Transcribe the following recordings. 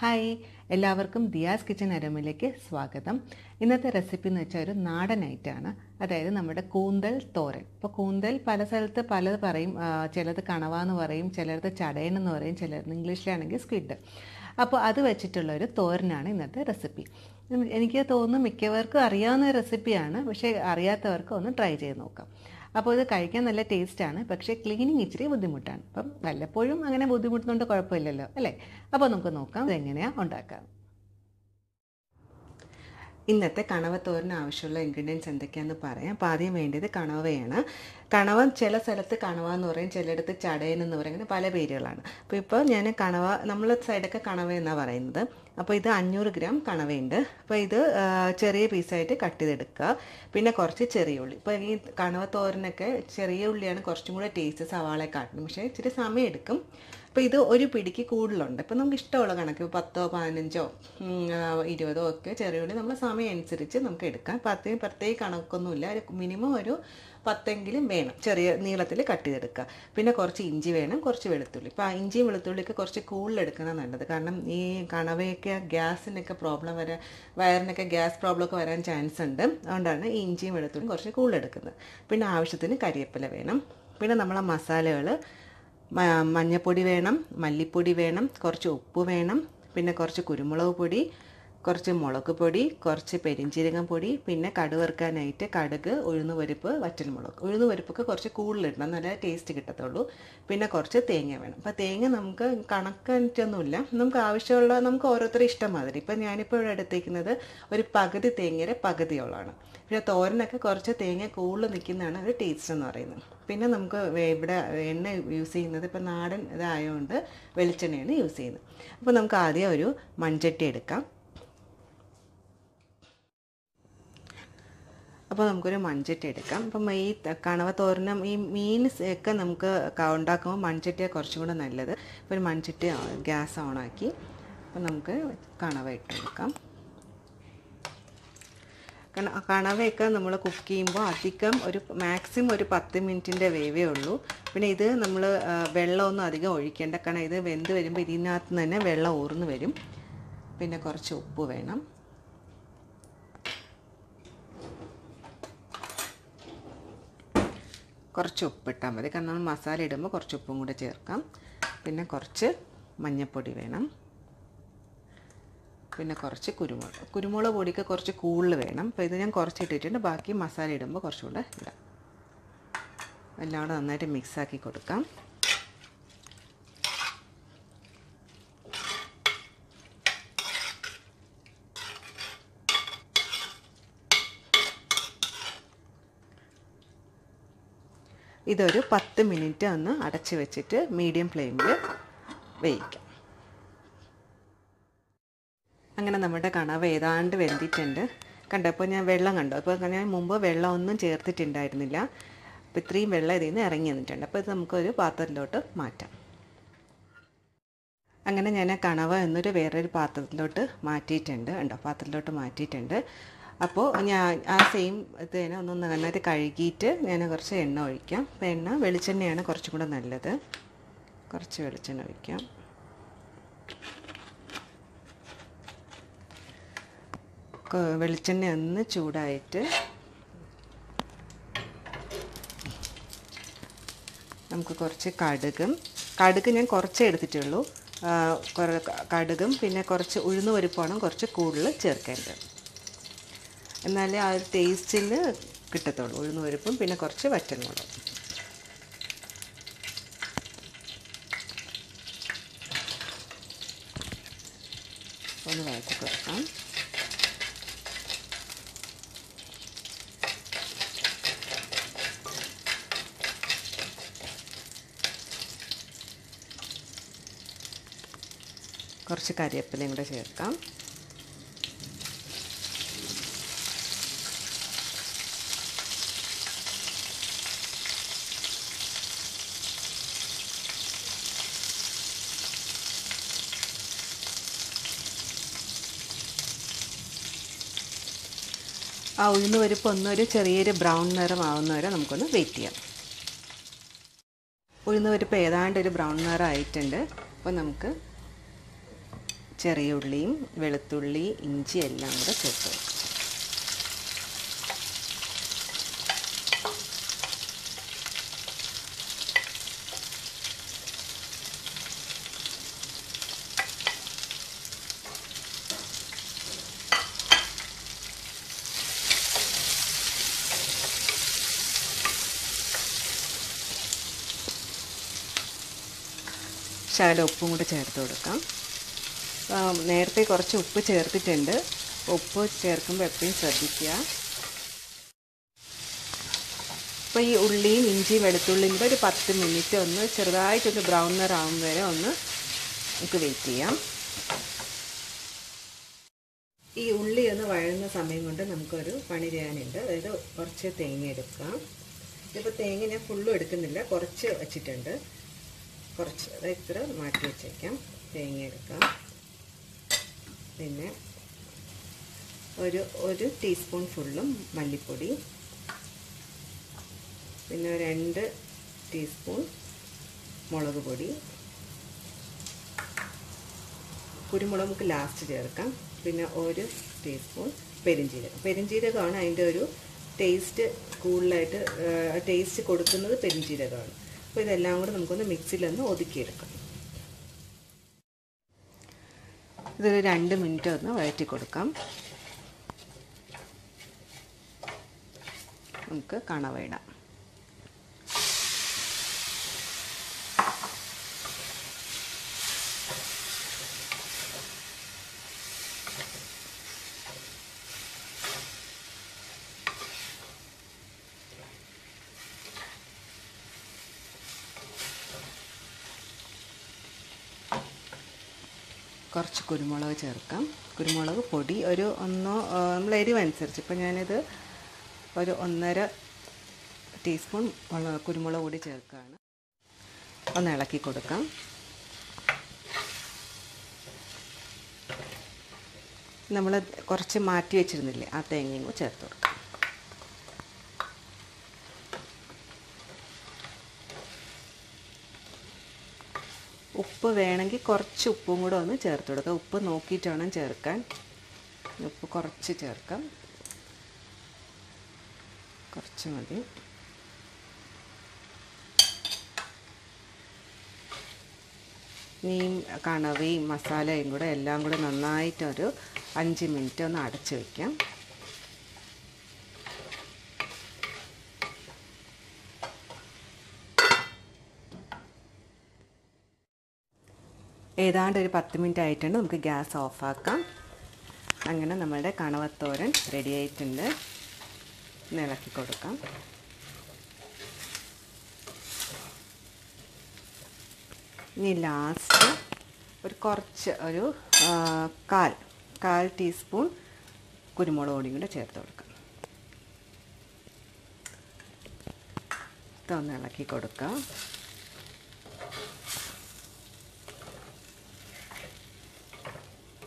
Hi എല്ലാവർക്കും Diaz kitchen അരമിലേക്ക് സ്വാഗതം. ഇന്നത്തെ റെസിപ്പി എന്ന് വെച്ചാൽ ഒരു നാടൻ ഐറ്റാണ് അതായത് നമ്മുടെ കൂന്തൽ തോരൻ. ഇപ്പോൾ കൂന്തൽ പല സ്ഥലത്ത് പലത് പറയും ചിലത് കണവ എന്ന് പറയും ചിലത് ചടയൻ എന്ന് പറയും ചിലത് ഇംഗ്ലീഷിലാണെങ്കിൽ സ്ക്വിഡ് അപ്പോൾ അത് വെച്ചിട്ടുള്ള ഒരു തോരനാണ് ഇന്നത്തെ റെസിപ്പി. എനിക്ക് തോന്നുന്നു മിക്കവർക്കും അറിയാവുന്ന റെസിപ്പിയാണ്. പക്ഷേ അറിയാത്തവർക്ക് ഒന്ന് ട്രൈ ചെയ്ത് നോക്കാം. അപ്പോൾ ഇത് കഴിക്കാൻ നല്ല ടേസ്റ്റാണ് പക്ഷേ ക്ലീനിങ് ഇച്ചിരി ബുദ്ധിമുട്ടാണ്. അപ്പം വല്ലപ്പോഴും അങ്ങനെ ബുദ്ധിമുട്ടുന്നുണ്ട് കുഴപ്പമില്ലല്ലോ അല്ലേ? അപ്പോൾ നമുക്ക് നോക്കാം ഇതെങ്ങനെയാണ് ഉണ്ടാക്കാം ഇന്നത്തെ കണവ തോരന് ആവശ്യമുള്ള ഇൻഗ്രീഡിയൻസ് എന്തൊക്കെയാണെന്ന് പറയാം. അപ്പോൾ ആദ്യം വേണ്ടത് കണവയാണ്. കണവ ചില സ്ഥലത്ത് കണവ എന്ന് പറയും ചിലയിടത്ത് ചടയൻ എന്ന് പറയും അങ്ങനെ പല പേരുകളാണ്. അപ്പോൾ ഇപ്പോൾ ഞാൻ കണവ നമ്മളെ സൈഡൊക്കെ കണവ എന്നാണ് പറയുന്നത്. അപ്പോൾ ഇത് അഞ്ഞൂറ് ഗ്രാം കണവയുണ്ട്. അപ്പോൾ ഇത് ചെറിയ പീസായിട്ട് കട്ട് ചെയ്തെടുക്കുക. പിന്നെ കുറച്ച് ചെറിയ ഉള്ളി. ഇപ്പോൾ ഈ കണവ തോരനൊക്കെ ചെറിയ ഉള്ളിയാണ് കുറച്ചും കൂടെ ടേസ്റ്റ് സവാളയെ കാട്ടുന്നത്. പക്ഷേ ഇച്ചിരി സമയം എടുക്കും. അപ്പോൾ ഇത് ഒരു പിടിക്ക് കൂടുതലുണ്ട്. ഇപ്പം നമുക്ക് ഇഷ്ടമുള്ള കണക്ക് പത്തോ പതിനഞ്ചോ ഇരുപതോ ഒക്കെ ചെറിയ ഉള്ളി നമ്മൾ സമയം അനുസരിച്ച് നമുക്ക് എടുക്കാം. പത്ത് പ്രത്യേക കണക്കൊന്നുമില്ല. ഒരു മിനിമം ഒരു പത്തെങ്കിലും വേണം. ചെറിയ നീളത്തിൽ കട്ട് ചെയ്തെടുക്കുക പിന്നെ കുറച്ച് ഇഞ്ചി വേണം കുറച്ച് വെളുത്തുള്ളി. ഇപ്പോൾ ആ ഇഞ്ചിയും വെളുത്തുള്ളിയൊക്കെ കുറച്ച് കൂടുതലെടുക്കണം നല്ലത്. കാരണം ഈ കണവയൊക്കെ ഗ്യാസിനൊക്കെ പ്രോബ്ലം വരാൻ വയറിനൊക്കെ ഗ്യാസ് പ്രോബ്ലം ഒക്കെ വരാൻ ചാൻസ് ഉണ്ട്. അതുകൊണ്ടാണ് ഈ ഇഞ്ചിയും വെളുത്തുള്ളിയും കുറച്ച് കൂടുതലെടുക്കുന്നത് പിന്നെ ആവശ്യത്തിന് കരിയപ്പില വേണം. പിന്നെ നമ്മളെ മസാലകൾ മ- മഞ്ഞപ്പൊടി വേണം മല്ലിപ്പൊടി വേണം കുറച്ച് ഉപ്പ് വേണം പിന്നെ കുറച്ച് കുരുമുളക് പൊടി കുറച്ച് മുളക് പൊടി കുറച്ച് പെരിഞ്ചീരകം പൊടി പിന്നെ കടുവറുക്കാനായിട്ട് കടുക് ഉഴുന്ന് പരിപ്പ് വറ്റൽമുളക്. ഉഴുന്ന് പരിപ്പൊക്കെ കുറച്ച് കൂടുതലിടണം നല്ല ടേസ്റ്റ് കിട്ടത്തുള്ളൂ. പിന്നെ കുറച്ച് തേങ്ങ വേണം. അപ്പോൾ തേങ്ങ നമുക്ക് കണക്കായിട്ടൊന്നുമില്ല. നമുക്ക് ആവശ്യമുള്ള നമുക്ക് ഓരോരുത്തരും ഇഷ്ടം മാതിരി. ഇപ്പം ഞാനിപ്പോൾ ഇവിടെ എടുത്തേക്കുന്നത് ഒരു പകുതി തേങ്ങയുടെ പകുതിയോളമാണ് പിന്നെ തോരനൊക്കെ കുറച്ച് തേങ്ങ കൂടുതൽ നിൽക്കുന്നതാണ് ഒരു ടേസ്റ്റ് എന്ന് പറയുന്നത്. പിന്നെ നമുക്ക് ഇവിടെ എണ്ണ യൂസ് ചെയ്യുന്നത് ഇപ്പം നാടൻ ഇതായതുകൊണ്ട് വെളിച്ചെണ്ണയാണ് യൂസ് ചെയ്യുന്നത്. അപ്പോൾ നമുക്ക് ആദ്യം ഒരു മൺചട്ടി എടുക്കാം. അപ്പോൾ നമുക്കൊരു മൺചട്ടി എടുക്കാം. അപ്പം ഈ കണവ തോരനം ഈ മീൻസ് ഒക്കെ നമുക്ക് ഉണ്ടാക്കുമ്പോൾ മൺചട്ടിയാണ് കുറച്ചും കൂടെ നല്ലത്. അപ്പോൾ ഒരു മൺചട്ടി ഗ്യാസ് ഓണാക്കി. അപ്പം നമുക്ക് കണവ ഇട്ട് കണ കണവയൊക്കെ നമ്മൾ കുക്ക് ചെയ്യുമ്പോൾ അധികം ഒരു മാക്സിമം ഒരു പത്ത് മിനിറ്റിന്റെ വേവേ ഉള്ളൂ. പിന്നെ ഇത് നമ്മൾ വെള്ളമൊന്നും അധികം ഒഴിക്കേണ്ട. കാരണം ഇത് വെന്ത് വരുമ്പോൾ ഇതിനകത്ത് നിന്ന് തന്നെ വെള്ളം ഊർന്ന് വരും. പിന്നെ കുറച്ച് ഉപ്പ് വേണം. കുറച്ച് ഉപ്പിട്ടാൽ മതി. കാരണം നമ്മൾ മസാല ഇടുമ്പോൾ കുറച്ച് ഉപ്പും കൂടെ ചേർക്കാം. പിന്നെ കുറച്ച് മഞ്ഞൾപ്പൊടി വേണം. പിന്നെ കുറച്ച് കുരുമുളക്. കുരുമുളക് പൊടിക്ക് കുറച്ച് കൂടുതൽ വേണം. അപ്പോൾ ഇത് ഞാൻ കുറച്ച് ഇട്ടിട്ടുണ്ട് ബാക്കി മസാല ഇടുമ്പോൾ കുറച്ചുകൂടെ ഇടാം. എല്ലാം കൂടെ നന്നായിട്ട് മിക്സാക്കി കൊടുക്കാം. ഇതൊരു പത്ത് മിനിറ്റ് ഒന്ന് അടച്ച് വെച്ചിട്ട് മീഡിയം ഫ്ലെയിമിൽ വേവിക്കാം. അങ്ങനെ നമ്മുടെ കണവ ഏതാണ്ട് വെന്തിട്ടുണ്ട്. കണ്ടപ്പോൾ ഞാൻ വെള്ളം കണ്ടു. അപ്പോൾ ഞാൻ മുമ്പ് വെള്ളം ഒന്നും ചേർത്തിട്ടുണ്ടായിരുന്നില്ല. അപ്പോൾ ഇത്രയും വെള്ളം ഇതിൽ നിന്ന് ഇറങ്ങി വന്നിട്ടുണ്ട്. അപ്പോൾ ഇത് നമുക്കൊരു പാത്രത്തിലോട്ട് മാറ്റാം. അങ്ങനെ ഞാൻ കണവ എന്നൊരു വേറൊരു പാത്രത്തിലോട്ട് മാറ്റിയിട്ടുണ്ട്. ഉണ്ടോ പാത്രത്തിലോട്ട് മാറ്റിയിട്ടുണ്ട്. അപ്പോൾ ഞാൻ ആ സെയിം ഇത് തന്നെ ഒന്ന് നന്നായിട്ട് കഴുകിയിട്ട് ഞാൻ കുറച്ച് എണ്ണ ഒഴിക്കാം. അപ്പോൾ എണ്ണ വെളിച്ചെണ്ണയാണ് കുറച്ചും കൂടെ നല്ലത്. കുറച്ച് വെളിച്ചെണ്ണ ഒഴിക്കാം. വെളിച്ചെണ്ണ ഒന്ന് ചൂടായിട്ട് നമുക്ക് കുറച്ച് കടുകും. കടുക് ഞാൻ കുറച്ചേ എടുത്തിട്ടുള്ളൂ. കടുകും പിന്നെ കുറച്ച് ഉഴുന്ന് പരിപ്പാണ് കുറച്ച് കൂടുതൽ ചേർക്കേണ്ടത്. എന്നാലേ ആ ഒരു ടേസ്റ്റിൽ കിട്ടത്തുള്ളൂ. ഉഴുന്ന് പരിപ്പും പിന്നെ കുറച്ച് വറ്റങ്ങളും ഒന്ന് വഴറ്റി കൊടുക്കാം കുറച്ച് കറിവേപ്പിലയും കൂടെ ചേർക്കാം. ആ ഉഴുന്ന് പരിപ്പ് ഒന്നൊരു ചെറിയൊരു ബ്രൗൺ നിറം ആവുന്ന വരെ നമുക്കൊന്ന് വെയിറ്റ് ചെയ്യാം. ഉഴുന്ന് പരിപ്പ് ഏതാണ്ട് ഒരു ബ്രൗൺ നിറം ആയിട്ടുണ്ട് അപ്പോൾ നമുക്ക് ചെറിയ ഉള്ളിയും വെളുത്തുള്ളി ഇഞ്ചി എല്ലാം കൂടെ ചേർത്ത് ശകലം ഉപ്പും കൂടെ ചേർത്ത് കൊടുക്കാം. നേരത്തെ കുറച്ച് ഉപ്പ് ചേർത്തിട്ടുണ്ട്. ഉപ്പ് ചേർക്കുമ്പോൾ എപ്പോഴും ശ്രദ്ധിക്കുക. അപ്പോൾ ഈ ഉള്ളിയും ഇഞ്ചിയും വെളുത്തുള്ളിയും കൂടെ ഒരു പത്ത് മിനിറ്റ് ഒന്ന് ചെറുതായിട്ടൊന്ന് ബ്രൗൺ നിറാവും വരെ ഒന്ന് നമുക്ക് വെയിറ്റ് ചെയ്യാം. ഈ ഉള്ളി ഒന്ന് വഴങ്ങുന്ന സമയം കൊണ്ട് നമുക്കൊരു പണി ചെയ്യാനുണ്ട്. അതായത് കുറച്ച് തേങ്ങ എടുക്കാം. ഇതിപ്പോൾ തേങ്ങ ഞാൻ ഫുള്ളും എടുക്കുന്നില്ല. കുറച്ച് വെച്ചിട്ടുണ്ട്. കുറച്ച് അതായത് ഇത്ര മാറ്റി വെച്ചേക്കാം. തേങ്ങ എടുക്കാം. പിന്നെ ഒരു ഒരു ടീസ്പൂൺ ഫുള്ളും മല്ലിപ്പൊടി. പിന്നെ രണ്ട് ടീസ്പൂൺ മുളക് പൊടി. കുരുമുളക് നമുക്ക് ലാസ്റ്റ് ചേർക്കാം. പിന്നെ ഒരു ടീസ്പൂൺ പെരിഞ്ചീരകം. പെരിഞ്ചീരകമാണ് അതിന്റെ ഒരു ടേസ്റ്റ് കൂടുതലായിട്ട് ടേസ്റ്റ് കൊടുക്കുന്നത് പെരിഞ്ചീരകമാണ്. അപ്പോൾ ഇതെല്ലാം കൂടെ നമുക്കൊന്ന് മിക്സിയിലൊന്ന് ഒതുക്കിയെടുക്കാം. ഇതൊരു രണ്ട് മിനിറ്റ് ഒന്ന് വഴറ്റി കൊടുക്കാം. നമുക്ക് കണവ ഇടാം. കുറച്ച് കുരുമുളക് ചേർക്കാം. കുരുമുളക് പൊടി ഒരു ഒന്നോ നമ്മൾ എരിവനുസരിച്ച്. ഇപ്പം ഞാനിത് ഒരു ഒന്നര ടീസ്പൂൺ കുരുമുളക് പൊടി ചേർക്കുകയാണ്. ഒന്ന് ഇളക്കി കൊടുക്കാം. നമ്മൾ കുറച്ച് മാറ്റി വെച്ചിരുന്നില്ലേ ആ തേങ്ങയും ചേർത്ത് ഉപ്പ് വേണമെങ്കിൽ കുറച്ച് ഉപ്പും കൂടെ ഒന്ന് ചേർത്ത് കൊടുക്കുക ഉപ്പ് നോക്കിയിട്ട് വേണം ചേർക്കാൻ. ഉപ്പ് കുറച്ച് ചേർക്കാം. കുറച്ച് മതി. ഈ കണവയും മസാലയും കൂടെ എല്ലാം കൂടെ നന്നായിട്ടൊരു അഞ്ച് മിനിറ്റ് ഒന്ന് അടച്ചു വയ്ക്കാം ഏതാണ്ട് ഒരു പത്ത് മിനിറ്റ് ആയിട്ടുണ്ട്. നമുക്ക് ഗ്യാസ് ഓഫാക്കാം. അങ്ങനെ നമ്മളുടെ കണവത്തോരൻ റെഡി ആയിട്ടുണ്ട്. ഇളക്കി കൊടുക്കാം. ഇനി ലാസ്റ്റ് ഒരു കുറച്ച് ഒരു കാൽ കാൽ ടീസ്പൂൺ കുരുമുളക് പൊടിയും കൂടെ ചേർത്ത് കൊടുക്കാം. ഇതൊന്ന് ഇളക്കി കൊടുക്കാം.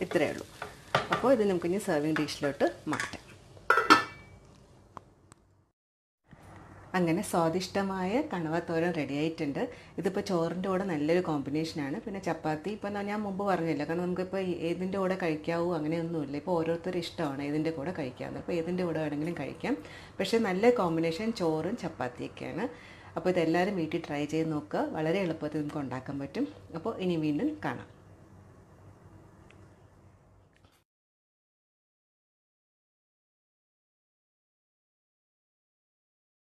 ഇത്രയേ ഉള്ളൂ. അപ്പോൾ ഇത് നമുക്കിനി സെർവിങ് ഡിഷിലോട്ട് മാറ്റാം. അങ്ങനെ സ്വാദിഷ്ടമായ കണവത്തോരൻ റെഡി ആയിട്ടുണ്ട്. ഇതിപ്പോൾ ചോറിന്റെ കൂടെ നല്ലൊരു കോമ്പിനേഷനാണ് പിന്നെ ചപ്പാത്തി ഇപ്പം ഞാൻ മുമ്പ് പറഞ്ഞില്ല കാരണം നമുക്കിപ്പോൾ ഏതിന്റെ കൂടെ കഴിക്കാവൂ അങ്ങനെയൊന്നുമില്ല. ഇപ്പോൾ ഓരോരുത്തർ ഇഷ്ടമാണ് ഏതിന്റെ കൂടെ കഴിക്കാവുന്നത് അപ്പോൾ ഏതിന്റെ കൂടെ വേണമെങ്കിലും കഴിക്കാം. പക്ഷേ നല്ല കോമ്പിനേഷൻ ചോറും ചപ്പാത്തിയൊക്കെയാണ്. അപ്പോൾ ഇതെല്ലാവരും വീട്ടിൽ ട്രൈ ചെയ്ത് നോക്കുക. വളരെ എളുപ്പത്തിൽ നമുക്ക് ഉണ്ടാക്കാൻ പറ്റും. അപ്പോൾ ഇനി വീണ്ടും കാണാം.